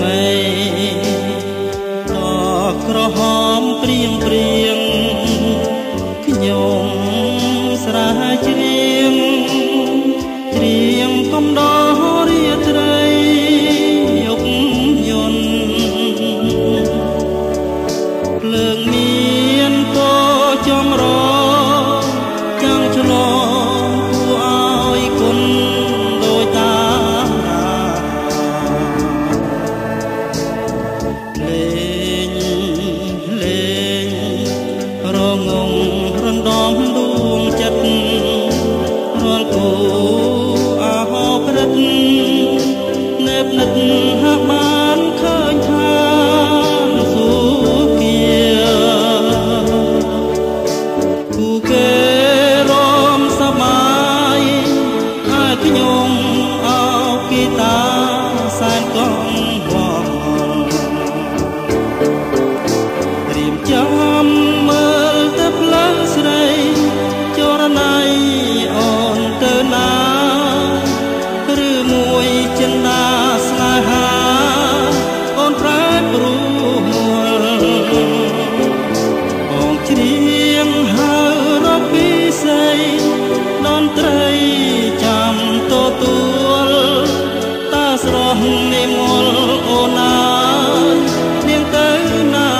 man. ខ្ញុំ ស្រស់និមលអូណានាងទៅណា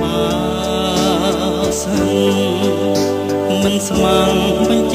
មកសិនមិនស្មានពេញ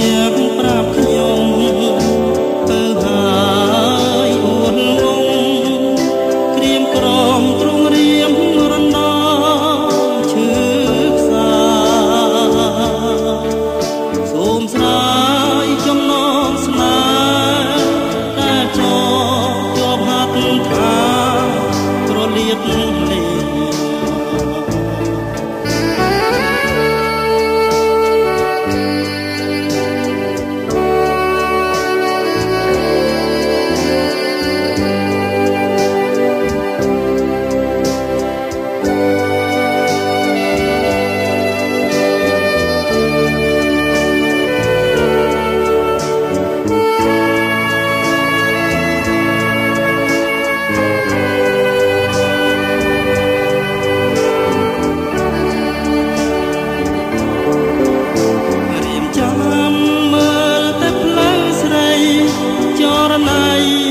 i'm night.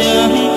yeah.